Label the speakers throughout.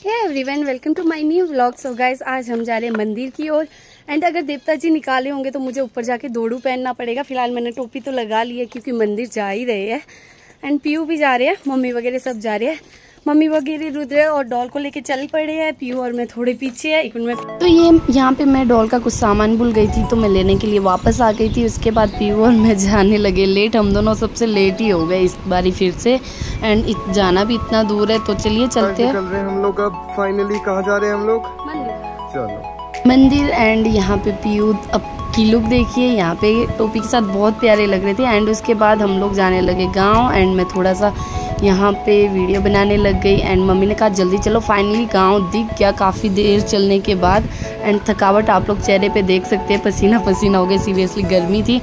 Speaker 1: Everyone welcome to my new vlog so guys आज हम जा रहे हैं मंदिर की ओर। एंड अगर देवता जी निकाले होंगे तो मुझे ऊपर जाके दौड़ू पहनना पड़ेगा। फ़िलहाल मैंने टोपी तो लगा ली है क्योंकि मंदिर जा ही रहे हैं। एंड पीयू भी जा रहे हैं, मम्मी वगैरह सब जा रहे हैं। मम्मी वगैरह रुद्र और डॉल को लेके चल पड़े हैं पीयू और मैं थोड़े पीछे है एक मिनट तो ये यहाँ पे मैं डॉल का कुछ सामान भूल गई थी तो मैं लेने के लिए वापस आ गई थी उसके बाद पीयू और मैं जाने लगे। लेट हम दोनों सबसे लेट ही हो गए इस बारी फिर से। एंड जाना भी इतना दूर है तो चलिए चलते हैं।
Speaker 2: चल रहे हैं हम लोग अब फाइनली कहाँ जा रहे हैं हम लोग? चलो।
Speaker 1: मंदिर एंड यहाँ पे पीयू अब की लुक देखिए यहाँ पे टोपी के साथ बहुत प्यारे लग रहे थे। एंड उसके बाद हम लोग जाने लगे गाँव एंड मैं थोड़ा सा यहाँ पे वीडियो बनाने लग गई एंड मम्मी ने कहा, जल्दी चलो फाइनली गाँव दिख गया काफ़ी देर चलने के बाद एंड थकावट आप लोग चेहरे पे देख सकते हैं, पसीना पसीना हो गया सीरियसली गर्मी थी।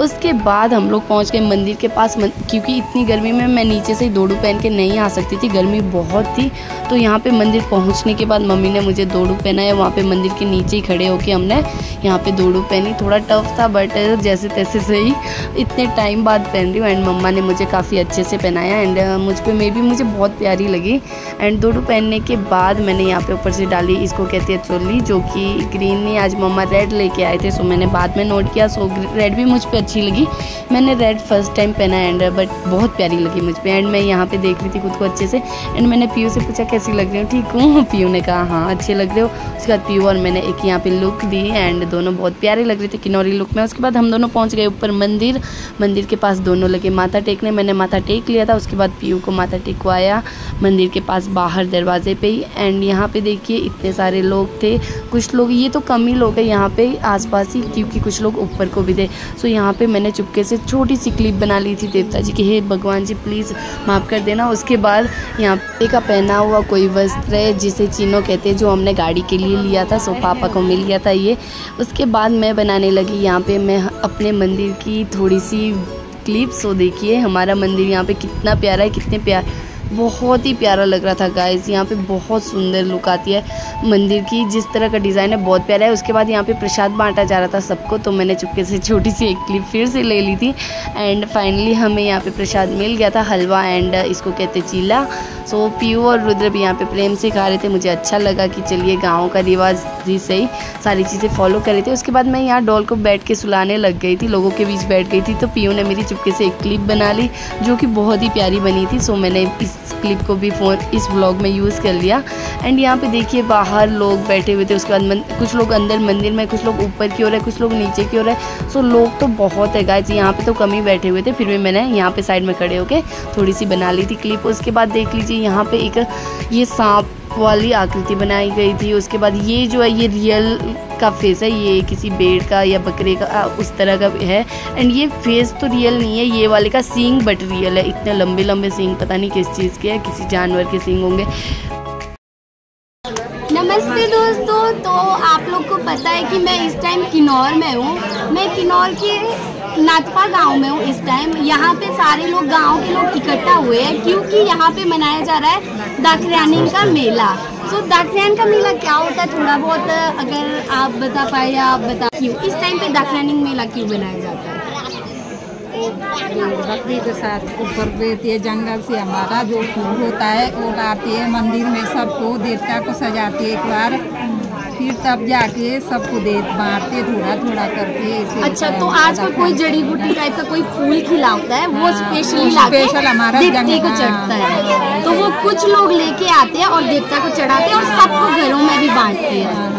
Speaker 1: उसके बाद हम लोग पहुँच गए मंदिर के पास, मन... क्योंकि इतनी गर्मी में मैं नीचे से ही दौड़ू पहन के नहीं आ सकती थी, गर्मी बहुत थी। तो यहाँ पे मंदिर पहुँचने के बाद मम्मी ने मुझे दौड़ू पहनाया वहाँ पे मंदिर के नीचे ही खड़े होके हमने यहाँ पे दौड़ू पहनी। थोड़ा टफ था बट जैसे तैसे सही इतने टाइम बाद पहन रही हूँ एंड मम्मा ने मुझे काफ़ी अच्छे से पहनाया एंड मुझ पर मे भी मुझे बहुत प्यारी लगी। एंड दौड़ू पहनने के बाद मैंने यहाँ पे ऊपर से डाली, इसको कहती है चोली जो कि ग्रीन नहीं आज मम्मा रेड लेके आए थे। सो मैंने बाद में नोट किया सो रेड भी मुझ पर अच्छी लगी। मैंने रेड फ़र्स्ट टाइम पहना एंड बट बहुत प्यारी लगी मुझ पर एंड मैं यहाँ पे देख रही थी खुद को अच्छे से। एंड मैंने पीयू से पूछा, कैसी लग रही हूँ? ठीक हूँ। पीयू ने कहा हाँ अच्छे लग रहे हो। उसके बाद पीयू और मैंने एक यहाँ पर लुक दी एंड दोनों बहुत प्यारे लग रहे थे। किनौरी लुक में। उसके बाद हम दोनों पहुँच गए ऊपर मंदिर। मंदिर के पास दोनों लगे। माथा टेकने, मैंने माथा टेक लिया था। उसके बाद पीयू को माथा टेकवाया, मंदिर के पास बाहर दरवाजे पे ही। एंड यहाँ पे देखिए, इतने सारे लोग थे। कुछ लोग, ये तो कम ही लोग हैं यहाँ पे, आसपास ही, क्योंकि कुछ लोग ऊपर को भी थे। सो यहाँ पे मैंने चुपके से छोटी सी क्लिप बना ली थी देवता जी की। हे भगवान जी प्लीज़ माफ़ कर देना। उसके बाद यहाँ पे का पहना हुआ कोई वस्त्र है, जिसे चीनो कहते हैं, जो हमने गाड़ी के लिए लिया था सो पापा को मिल गया था ये। उसके बाद मैं बनाने लगी यहाँ पे, मैं अपने मंदिर की थोड़ी सी क्लिप सो देखिए हमारा मंदिर यहाँ पे कितना प्यारा है, कितने प्यार बहुत ही प्यारा लग रहा था गाइस यहाँ पे बहुत सुंदर लुक आती है मंदिर की। जिस तरह का डिज़ाइन है, बहुत प्यारा है। उसके बाद यहाँ पे प्रसाद बांटा जा रहा था सबको तो मैंने चुपके से छोटी सी एक क्लिप फिर से ले ली थी। एंड फाइनली हमें यहाँ पे प्रसाद मिल गया था, हलवा एंड इसको कहते चीला। सो पीयू और रुद्र भी यहाँ पे प्रेम से खा रहे थे। मुझे अच्छा लगा कि चलिए गाँव का रिवाज ही सही, सारी चीज़ें फॉलो कर रहे थे। उसके बाद मैं यहाँ डॉल को बैठ के सुलाने लग गई थी। लोगों के बीच बैठ गई थी। तो पीयू ने मेरी चुपके से एक क्लिप बना ली, जो कि बहुत ही प्यारी बनी थी। सो मैंने इस क्लिप को भी फ़ोन इस ब्लॉग में यूज़ कर लिया। एंड यहाँ पे देखिए, बाहर लोग बैठे हुए थे। उसके बाद कुछ लोग अंदर मंदिर में, कुछ लोग ऊपर की ओर है, कुछ लोग नीचे की ओर है। सो लोग तो बहुत है गाइज़ यहाँ पे तो कम ही बैठे हुए थे। फिर भी मैंने यहाँ पे साइड में खड़े होके थोड़ी सी बना ली थी क्लिप उसके बाद देख लीजिए यहाँ पे एक ये सांप वाली आकृति बनाई गई थी। उसके बाद ये जो है, ये रियल का फेस है, ये किसी बेड़ का या बकरे का उस तरह का है। एंड ये फेस तो रियल नहीं है, ये वाले का सींग बट रियल है। इतने लंबे लंबे सींग पता नहीं किस चीज़ के है, किसी जानवर के सींग होंगे
Speaker 3: नमस्ते दोस्तों तो आप लोग को पता है कि मैं इस टाइम किन्नौर में हूँ। मैं किन्नौर के नाथपा गाँव में हूँ इस टाइम यहाँ पे सारे लोग गाँव के लोग इकट्ठा हुए हैं क्योंकि यहाँ पे मनाया जा रहा है दाखरियानी का मेला। सो so, का मेला क्या होता है? थोड़ा बहुत अगर आप बता पाए या आप बता क्यों? इस टाइम पे दाखरियानी मेला क्यों बनाया जाता है?
Speaker 4: बकरी के साथ ऊपर देती है जंगल से हमारा जो फूल होता है वो लाती है मंदिर में सबको देवता को सजाती है एक बार। फिर तब जाके सबको दे बांटते थोड़ा थोड़ा करके
Speaker 3: अच्छा तो आज का कोई जड़ी बूटी टाइप का कोई फूल खिलाता है? वो स्पेशली हाँ, स्पेशल हमारा देवते को चढ़ता है। तो वो कुछ लोग लेके आते हैं और देवता को चढ़ाते हैं और सबको घरों में भी बांटते हैं।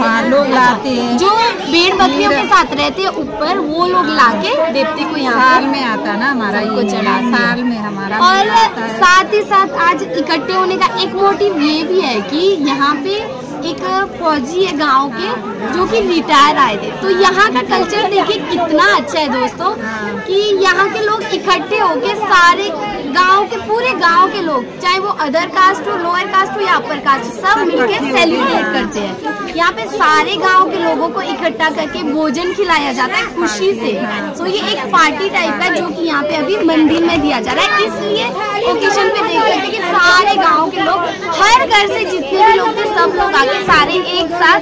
Speaker 4: हाँ लोग लाते हैं।
Speaker 3: जो भेड़ बकरियों के साथ रहते हैं ऊपर वो लोग लाके देवते को यहाँ
Speaker 4: साल में आता ना हमारा को चढ़ा साल में हमारा
Speaker 3: और साथ ही साथ आज इकट्ठे होने का एक मोटिव ये भी है कि यहाँ पे एक फौजी है गाँव के जो कि रिटायर आए थे। तो यहाँ का कल्चर देखिए कितना अच्छा है दोस्तों कि यहाँ के लोग इकट्ठे होके सारे गाँव के पूरे गाँव के लोग चाहे वो अदर कास्ट हो लोअर कास्ट हो या अपर कास्ट सब मिलके सेलिब्रेट करते हैं। यहाँ पे सारे गाँव के लोगों को इकट्ठा करके भोजन खिलाया जाता है खुशी से। तो ये एक पार्टी टाइप का जो कि यहाँ पे अभी मंदिर में दिया जा रहा है। इसलिए ओकेजन पे देख सकते हैं कि सारे गाँव के लोग हर घर से जितने भी लोग सब लोग आके सारे एक साथ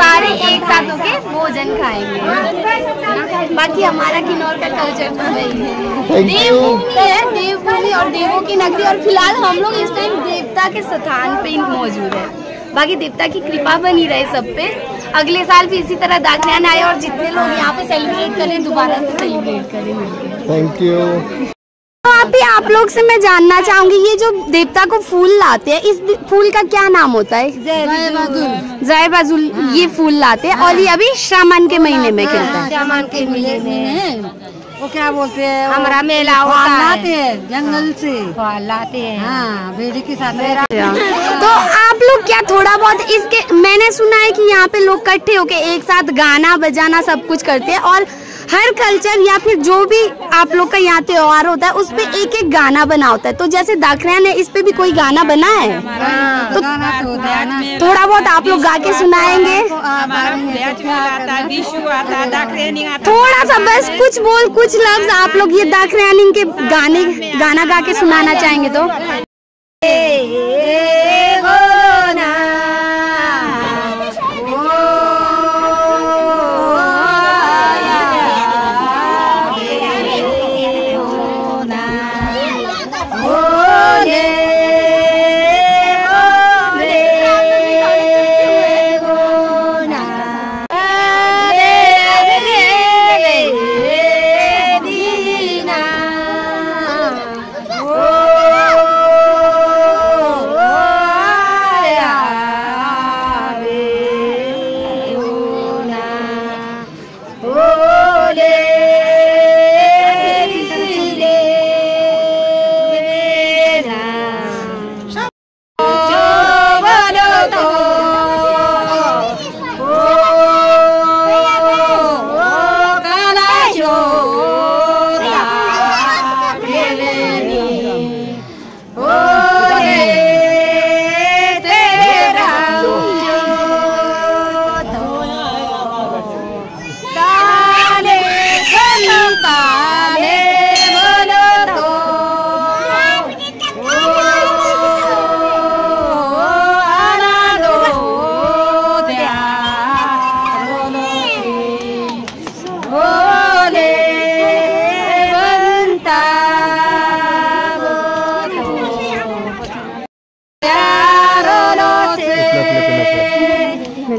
Speaker 5: सारे एक साथ होके भोजन खाएँगे। बाकी हमारा किन्नौर का कल्चर तो नहीं है। देवभूमि है देवभूमि और देवों की नगरी। और फ़िलहाल हम लोग इस टाइम देवता के स्थान पे मौजूद है। बाकी देवता की कृपा बनी रहे सब पे। अगले साल भी इसी तरह दाखियान आए और जितने लोग यहाँ पे सेलिब्रेट करें दोबारा से सेलिब्रेट करें
Speaker 3: थैंक यू
Speaker 5: तो अभी आप लोग से मैं जानना चाहूँगी ये जो देवता को फूल लाते हैं इस फूल का क्या नाम होता है? जय बाजुल ये फूल लाते हैं और ये अभी श्रावण के महीने में खिलता है।
Speaker 4: सामान के मिले में। वो क्या बोलते हैं?
Speaker 5: हमारा मेला होता है।
Speaker 4: लाते हैं जंगल से।
Speaker 5: लाते हैं।
Speaker 4: हाँ बेड़ी के साथ
Speaker 5: तो आप लोग क्या थोड़ा बहुत इसके मैंने सुना है कि यहाँ पे लोग इकट्ठे होके एक साथ गाना बजाना सब कुछ करते हैं और हर कल्चर या फिर जो भी आप लोग का यहाँ त्योहार होता है उस पर एक एक गाना बना होता है। तो जैसे दाखरियान है इस पे भी कोई गाना बना है?
Speaker 4: तो ना
Speaker 5: थोड़ा बहुत आप लोग गा के सुनाएँगे। थोड़ा सा बस कुछ बोल, कुछ लफ्ज आप लोग ये दाखरियानिंग के गाने, गाना गा के सुनाना चाहेंगे तो।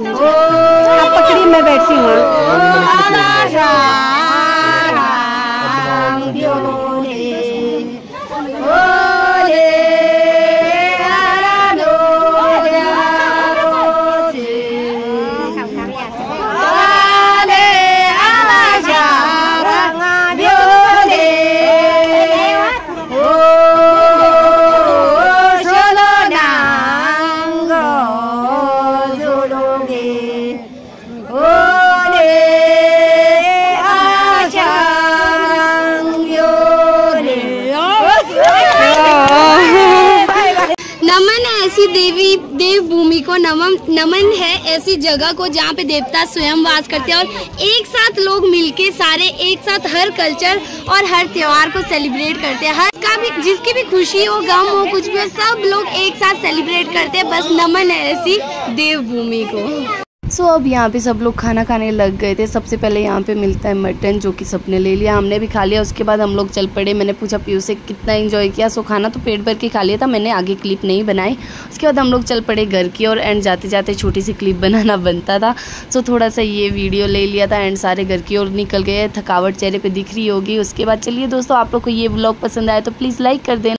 Speaker 5: आप पकड़ी मैं बैठी हूँ। देवी देव भूमि को नमन नमन है ऐसी जगह को जहाँ पे देवता स्वयं वास करते हैं और एक साथ लोग मिलके सारे एक साथ हर कल्चर और हर त्योहार को सेलिब्रेट करते हैं। हर का भी, जिसकी भी खुशी हो, गम हो, कुछ भी हो, सब लोग एक साथ सेलिब्रेट करते हैं। बस नमन है ऐसी देव भूमि को।
Speaker 1: सो अब यहाँ पे सब लोग खाना खाने लग गए थे। सबसे पहले यहाँ पे मिलता है मटन, जो कि सबने ले लिया। हमने भी खा लिया। उसके बाद हम लोग चल पड़े। मैंने पूछा पीयू से कितना एंजॉय किया? सो खाना तो पेट भर के खा लिया था। मैंने आगे क्लिप नहीं बनाई। उसके बाद हम लोग चल पड़े घर की और एंड जाते जाते छोटी सी क्लिप बनाना बनता था। सो थोड़ा सा ये वीडियो ले लिया था एंड सारे घर की ओर निकल गए। थकावट चेहरे पर दिख रही होगी। उसके बाद चलिए दोस्तों, आप लोग को ये ब्लॉग पसंद आया तो प्लीज़ लाइक कर देना।